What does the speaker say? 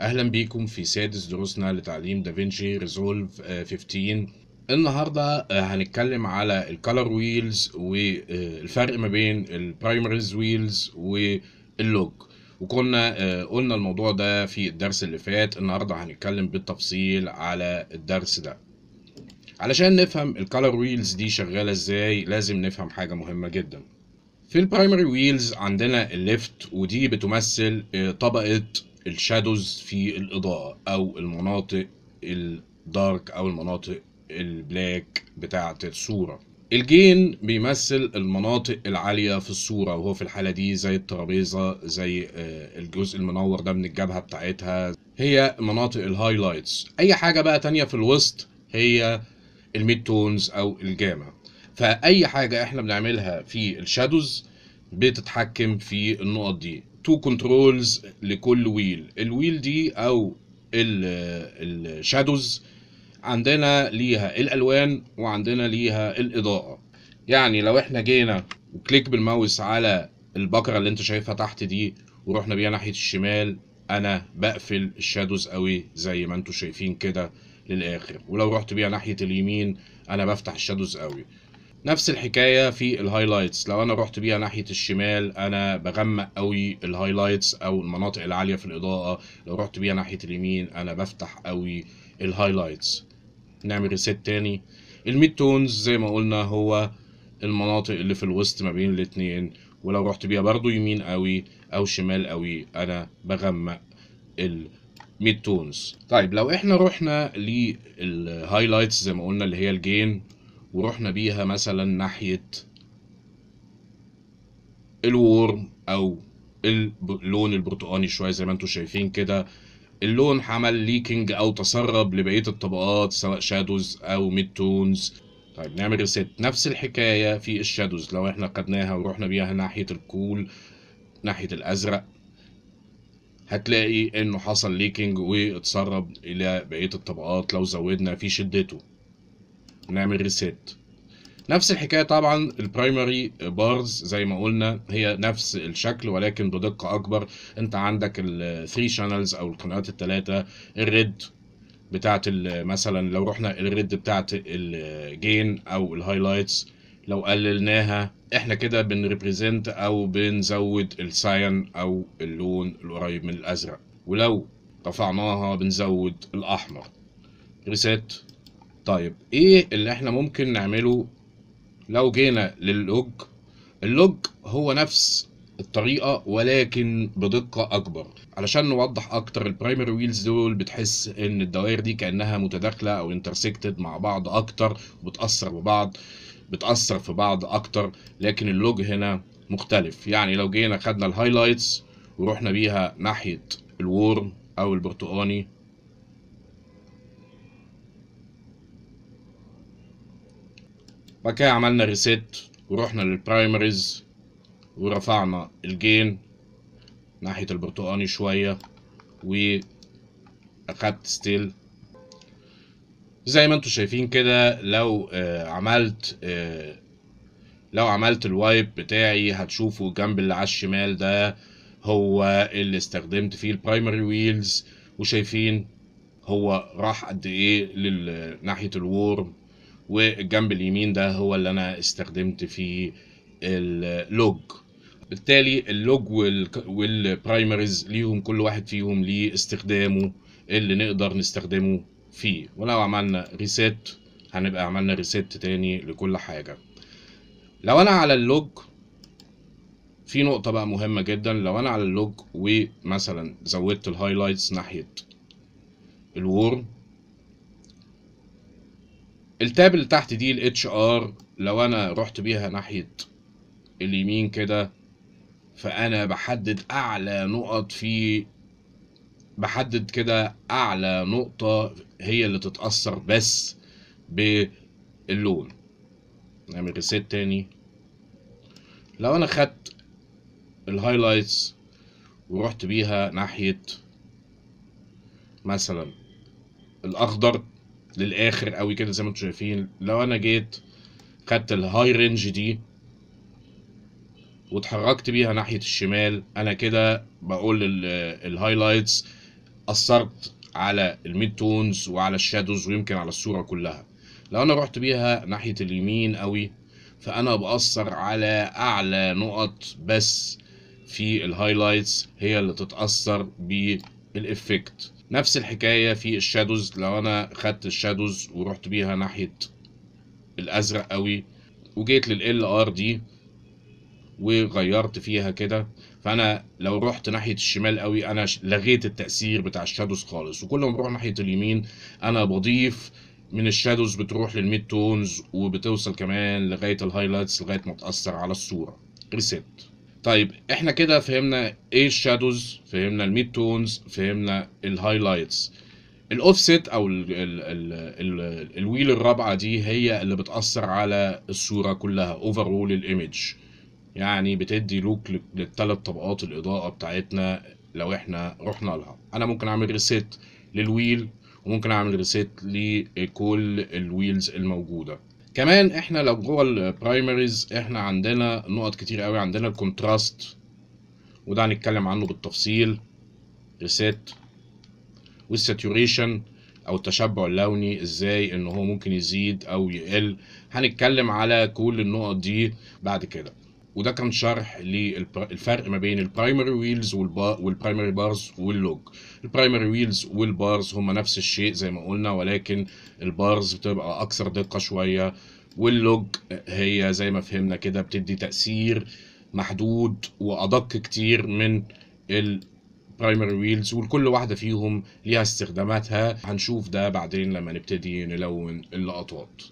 أهلا بيكم في سادس دروسنا لتعليم DaVinci Resolve 15 النهارده آه، هنتكلم على ال color wheels والفرق ما بين ال primaries wheels وال log وكنا آه، قلنا الموضوع ده في الدرس اللي فات. النهارده هنتكلم بالتفصيل على الدرس ده. علشان نفهم ال color wheels دي شغالة إزاي لازم نفهم حاجة مهمة جدا. في ال primary wheels عندنا ال lift ودي بتمثل آه، طبقة ال shadows في الإضاءة أو المناطق ال dark أو المناطق ال black بتاعة الصورة. ال gain بيمثل المناطق العالية في الصورة وهو في الحالة دي زي الترابيزة زي آه، الجزء المنور ده من الجبهة بتاعتها. هي مناطق ال highlights. أي حاجة بقى تانية في الوسط هي ال mid tones أو الجاما. فأي حاجة إحنا بنعملها في ال shadows بتتحكم في النقط دي. two controls لكل wheel ال wheel دي أو ال shadows عندنا ليها الألوان وعندنا ليها الإضاءة. يعني لو إحنا جينا و click بالماوس على البكرة اللي أنت شايفها تحت دي ورحنا بيها ناحية الشمال أنا بقفل ال shadows قوي زي ما أنتم شايفين كده للآخر. ولو رحت بيها ناحية اليمين أنا بفتح ال shadows قوي. نفس الحكاية في ال highlights لو أنا رحت بيها ناحية الشمال أنا بغمق قوي ال highlights أو المناطق العالية في الإضاءة. لو رحت بيها ناحية اليمين أنا بفتح قوي ال highlights نعمل reset تاني. ال mid tones زي ما قلنا هو المناطق اللي في الوسط ما بين الاتنين. ولو رحت بيها برضو يمين قوي أو شمال قوي أنا بغمق ال mid tones طيب لو إحنا رحنا لل highlights زي ما قلنا اللي هي ال gain ورحنا بيها مثلا ناحية ال warm أو اللون البرتقاني شوية زي ما أنتم شايفين كده. اللون عمل leaking أو تسرب لبقية الطبقات سواء shadows أو mid tones طيب نعمل reset نفس الحكاية في ال shadows. لو إحنا خدناها ورحنا بيها ناحية ال cool ناحية الأزرق هتلاقي إنه حصل leaking واتسرب إلى بقية الطبقات. لو زودنا في شدته. نعمل reset نفس الحكاية طبعا ال primary bars زي ما قلنا هي نفس الشكل ولكن بدقة أكبر. أنت عندك ال three channels أو القنوات الثلاثه ال red بتاعت ال- مثلا لو رحنا ال red بتاعت ال gain أو ال highlights لو قللناها إحنا كده بن represent أو بنزود ال cyan أو اللون القريب من الأزرق. ولو رفعناها بنزود الأحمر. reset طيب إيه اللي إحنا ممكن نعمله لو جينا لللوج اللوج هو نفس الطريقة ولكن بدقة أكبر. علشان نوضح أكتر ال primary wheels دول بتحس إن الدوائر دي كأنها متداخلة أو intersected مع بعض أكتر وبتأثر ببعض بتأثر في بعض أكتر لكن ال log هنا مختلف. يعني لو جينا خدنا ال highlights ورحنا بيها ناحية ال warm أو البرتقاني بعد كده عملنا reset ورحنا لل primaries ورفعنا ال gain ناحية البرتقاني شوية وأخدت still زي ما أنتوا شايفين كده لو آه عملت آه لو عملت ال wipe بتاعي هتشوفوا الجنب اللي على الشمال ده هو اللي استخدمت فيه ال primary wheels وشايفين هو راح قد إيه ناحية ال warm والجنب اليمين ده هو اللي أنا استخدمت فيه ال log. بالتالي ال log وال primaries ليهم كل واحد فيهم ليه استخدامه اللي نقدر نستخدمه فيه. ولو عملنا reset هنبقى عملنا reset تاني لكل حاجة. لو أنا على ال log في نقطة بقى مهمة جدا. لو أنا على ال log ومثلا زودت ال highlights ناحية ال warm ال tab اللي تحت دي ال HR لو أنا رحت بيها ناحية اليمين كده فأنا بحدد أعلى نقط في بحدد كده أعلى نقطة هي اللي تتأثر بس باللون. نعمل reset تاني. لو أنا خدت ال highlights ورحت بيها ناحية مثلا الأخضر للآخر قوي كده زي ما أنتم شايفين. لو أنا جيت خدت ال high range دي واتحركت بيها ناحية الشمال أنا كده بقول ال highlights أثرت على ال mid tones وعلى ال shadows ويمكن على الصورة كلها. لو أنا رحت بيها ناحية اليمين قوي فأنا بأثر على أعلى نقط بس في ال highlights هي اللي تتأثر بال effect نفس الحكاية في ال shadows لو أنا خدت ال shadows ورحت بيها ناحية الأزرق قوي وجيت لل LR دي وغيرت فيها كده فأنا لو رحت ناحية الشمال قوي أنا لغيت التأثير بتاع ال shadows خالص. وكل ما بروح ناحية اليمين أنا بضيف من ال shadows بتروح لل mid tones وبتوصل كمان لغاية ال highlights لغاية ما تأثر على الصورة. reset طيب إحنا كده فهمنا إيه ال shadows فهمنا ال mid tones فهمنا ال highlights ال offset أو ال ال ال ال ال wheel الرابعة دي هي اللي بتأثر على الصورة كلها overall ال image يعني بتدي look للثلاث طبقات الإضاءة بتاعتنا لو إحنا رحنا لها. أنا ممكن أعمل reset لل wheel وممكن أعمل reset لكل ال wheels الموجودة. كمان إحنا لو جوه ال primaries إحنا عندنا نقط كتير قوي عندنا ال contrast وده هنتكلم عنه بالتفصيل reset وال saturation أو التشبع اللوني إزاي إن هو ممكن يزيد أو يقل. هنتكلم على كل النقط دي بعد كده. وده كان شرح للفرق ما بين البرايمري ويلز والبرايمري بارز واللوج البرايمري ويلز والبارز هما نفس الشيء زي ما قلنا ولكن ال bars بتبقى أكثر دقة شوية وال log هي زي ما فهمنا كده بتدي تأثير محدود وأدق كتير من ال primary wheels وكل واحدة فيهم ليها استخداماتها. هنشوف ده بعدين لما نبتدي نلون اللقطات.